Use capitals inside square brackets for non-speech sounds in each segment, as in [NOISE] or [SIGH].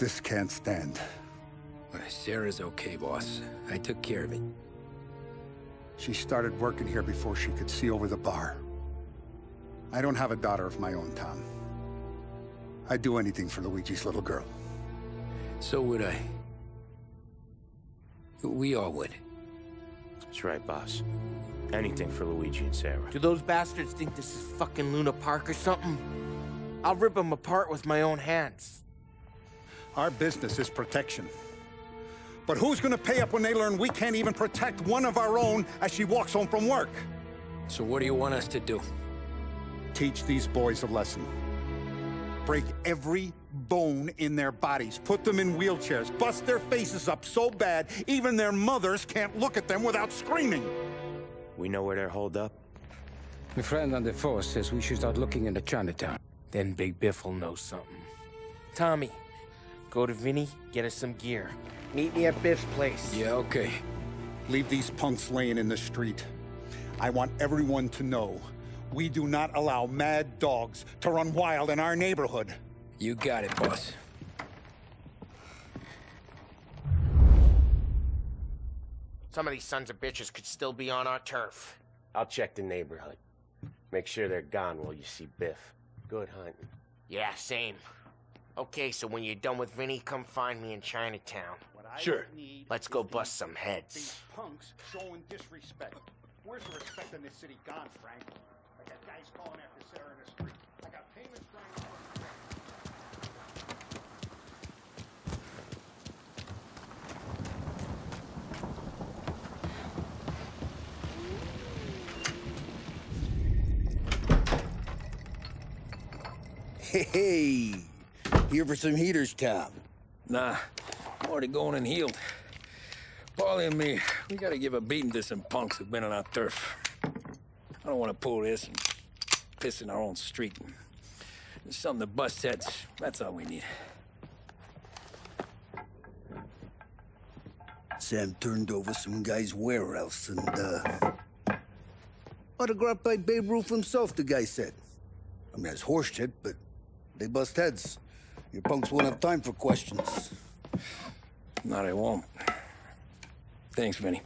this can't stand. Sarah's okay, boss. I took care of it. She started working here before she could see over the bar. I don't have a daughter of my own, Tom. I'd do anything for Luigi's little girl. So would I. We all would. That's right, boss. Anything for Luigi and Sarah. Do those bastards think this is fucking Luna Park or something? I'll rip them apart with my own hands. Our business is protection. But who's gonna pay up when they learn we can't even protect one of our own as she walks home from work? So what do you want us to do? Teach these boys a lesson. Break every bone in their bodies, put them in wheelchairs, bust their faces up so bad even their mothers can't look at them without screaming. We know where they're holed up? My friend on the force says we should start looking into Chinatown. Then Big Biff will know something. Tommy, go to Vinny, get us some gear. Meet me at Biff's place. Yeah, okay. Leave these punks laying in the street. I want everyone to know we do not allow mad dogs to run wild in our neighborhood. You got it, boss. Some of these sons of bitches could still be on our turf. I'll check the neighborhood. Make sure they're gone while you see Biff. Good hunting. Yeah, same. Okay, so when you're done with Vinny, come find me in Chinatown. Sure. Let's go bust some heads. These punks showing disrespect. Where's the respect in this city gone, Frank? I got guys calling after Sarah in the street. I got payments trying Hey, here for some heaters, Tom. Nah, I'm already going and heeled. Paulie and me, we gotta give a beating to some punks who've been on our turf. I don't want to pull this and piss in our own street. There's something to bust heads. That's all we need. Sam turned over some guy's warehouse and, uh... Autographed by Babe Ruth himself, the guy said. I mean, it's horse shit, but they bust heads. Your punks won't have time for questions. Not I won't. Thanks, Vinny.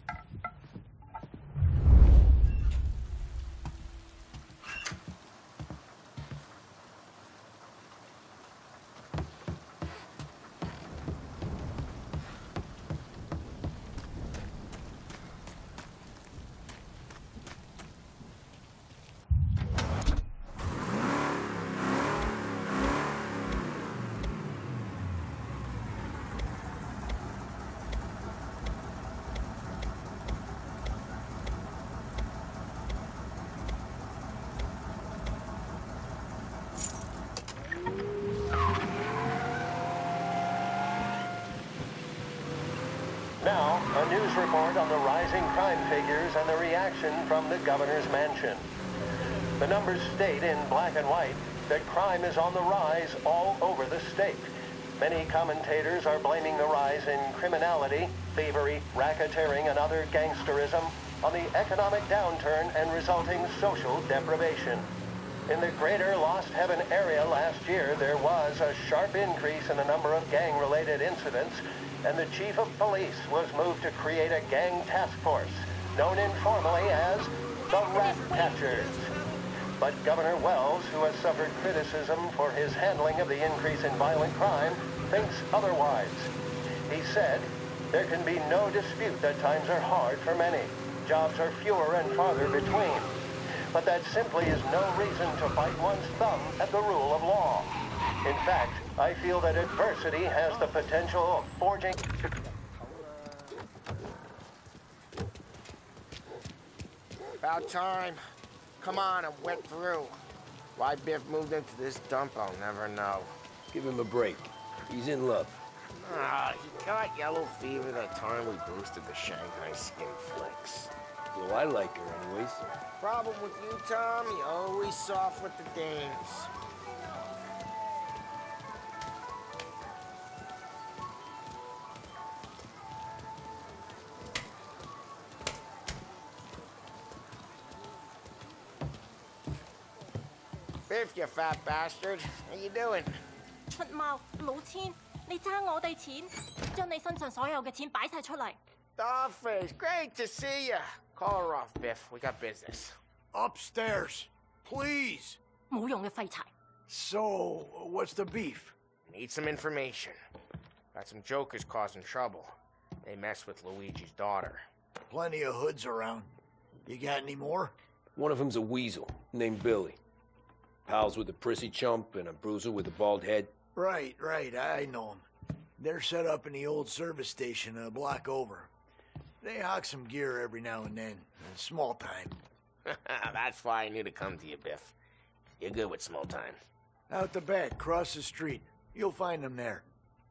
News report on the rising crime figures and the reaction from the governor's mansion. The numbers state in black and white that crime is on the rise all over the state. Many commentators are blaming the rise in criminality, thievery, racketeering, and other gangsterism on the economic downturn and resulting social deprivation. In the greater Lost Heaven area last year, there was a sharp increase in the number of gang-related incidents, and the chief of police was moved to create a gang task force, known informally as the Rat Catchers. But Governor Wells, who has suffered criticism for his handling of the increase in violent crime, thinks otherwise. He said, there can be no dispute that times are hard for many. Jobs are fewer and farther between. But that simply is no reason to bite one's thumb at the rule of law. In fact, I feel that adversity has the potential of forging... About time. Come on, I'm wet through. Why Biff moved into this dump, I'll never know. Give him a break. He's in love. Ah, he got yellow fever that time we boosted the Shanghai skin flicks. Well, I like her anyways. Problem with you, Tom, you always soft with the dames. Biff, you fat bastard. How you doing? 出猫老千， 你争我哋钱，将你身上所有嘅钱摆晒出嚟。 Dollface, great to see you. Call her off, Biff. We got business. Upstairs, please. 冇用嘅废柴。 So, what's the beef? Need some information. Got some jokers causing trouble. They mess with Luigi's daughter. Plenty of hoods around. You got any more? One of them's a weasel named Billy. Pals with a prissy chump and a bruiser with a bald head. Right, right, I know 'em. They're set up in the old service station a block over. They hawk some gear every now and then. Small time. [LAUGHS] That's why I knew to come to you, Biff. You're good with small time. Out the back, cross the street. You'll find them there.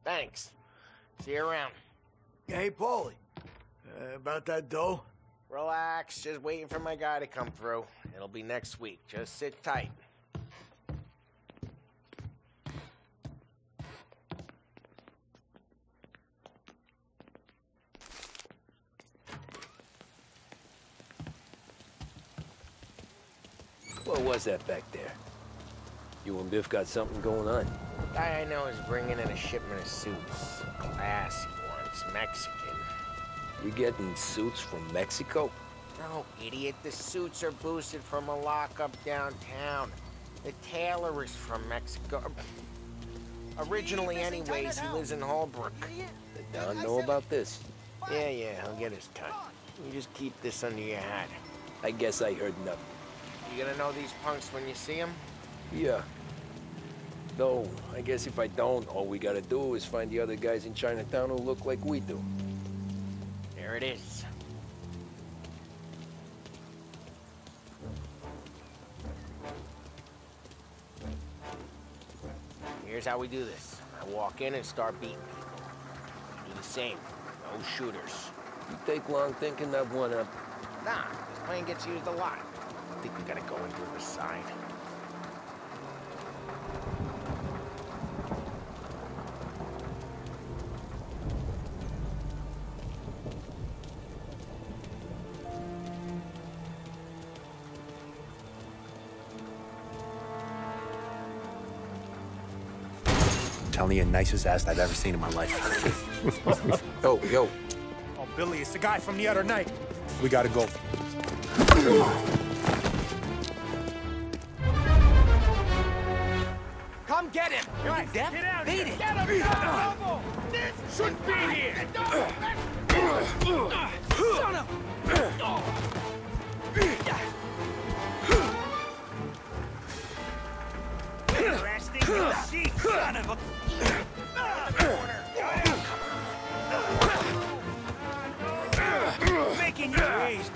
Thanks. See you around. Hey, Paulie. Uh, about that dough? Relax, just waiting for my guy to come through. It'll be next week. Just sit tight. What was that back there? You and Biff got something going on. Guy I know is bringing in a shipment of suits. Classy ones, Mexican. You getting suits from Mexico? No, idiot. The suits are boosted from a lockup downtown. The tailor is from Mexico. Originally, anyways, he lives in Holbrook. Did Don know about this? Yeah, yeah, he'll get his cut. You just keep this under your hat. I guess I heard nothing. You gonna know these punks when you see them? Yeah. Though, I guess if I don't, all we gotta do is find the other guys in Chinatown who look like we do. There it is. Here's how we do this. I walk in and start beating people. You do the same. No shooters. You take long thinking that one up. Nah, this plane gets used a lot. I think we gotta go into the side. Telling you, nicest ass I've ever seen in my life. [LAUGHS] Yo, yo. Oh, Billy, it's the guy from the other night. We gotta go. Come get him! You're right, deaf? Get out Beat here. it! Get him! Trouble! This shouldn't be here! Son of... Last thing you see, son of a... Making your ways.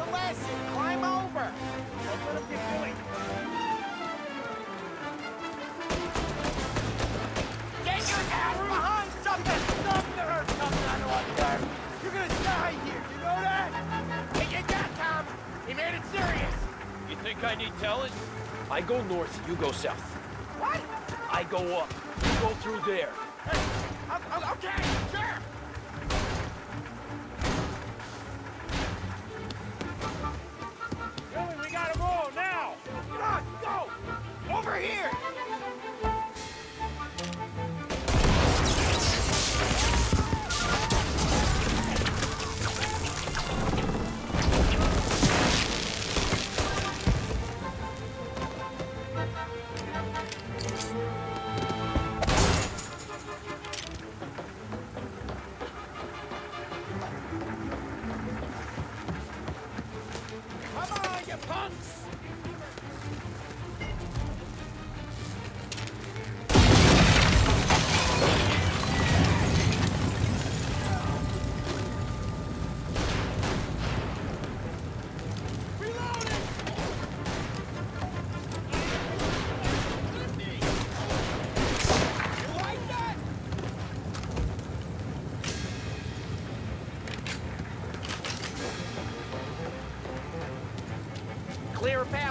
A lesson. Climb over. That's what you're doing. Get your ass behind something! Something to hurt something I know I'm. You're gonna die here, you know that? Hey, get that, Tom. He made it serious. You think I need telling? I go north, you go south. What? I go up, you go through there. O- o- Okay, sure.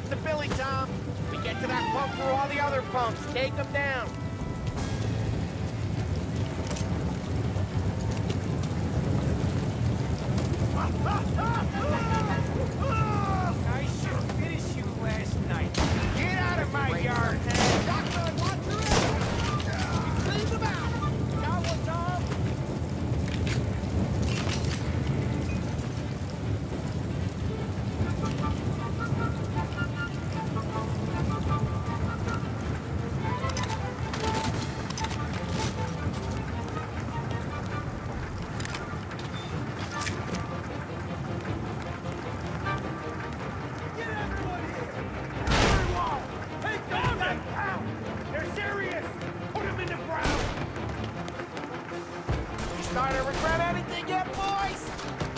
To Billy, Tom. We get to that pump through all the other pumps. Take them down. Starting to regret anything yet, boys?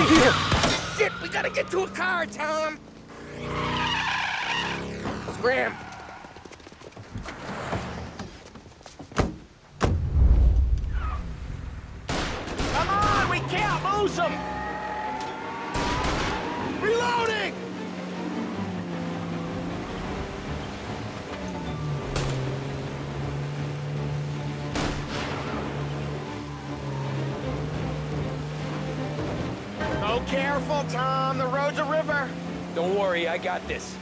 Shit, we gotta get to a car, Tom! Scram! Come on, we can't lose them! Reloading! Careful, Tom. The road's a river. Don't worry, I got this.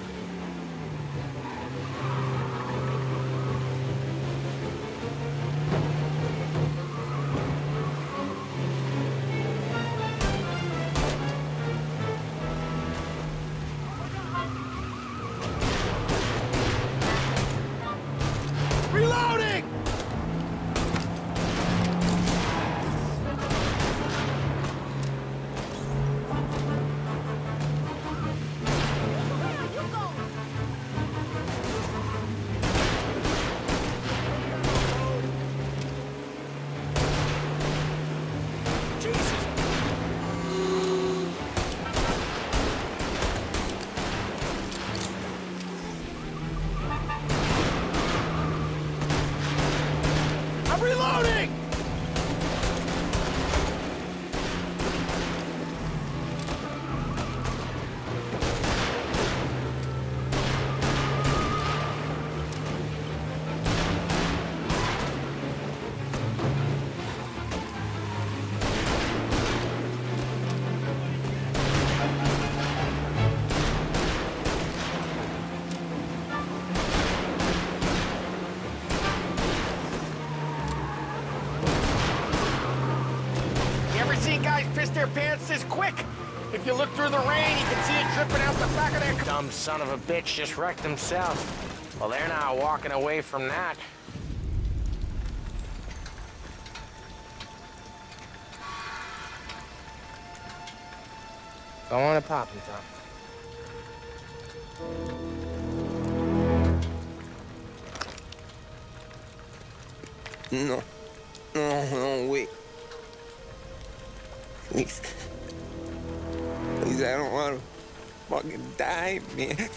Seen piss their pants this quick? If you look through the rain, you can see it dripping out the back of their... Dumb son of a bitch just wrecked himself. Well, they're not walking away from that. Go on and pop him, Tom. No. No, no, wait. Please. Please, I don't want to fucking die, man.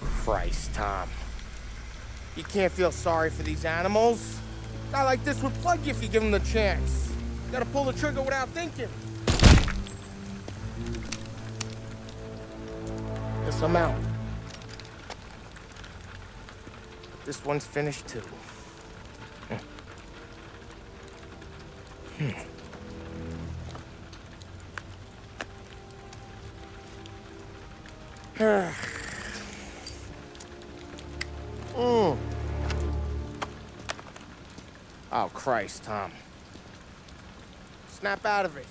Christ, Tom. You can't feel sorry for these animals. A guy like this would plug you if you give him the chance. You gotta pull the trigger without thinking. Yes, I'm out. This one's finished too. Hmm. Oh, Christ, Tom. Snap out of it.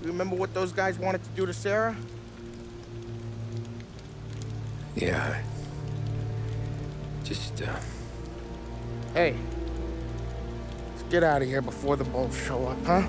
You remember what those guys wanted to do to Sarah? Yeah. Just, uh... Hey. Let's get out of here before the bulls show up, huh?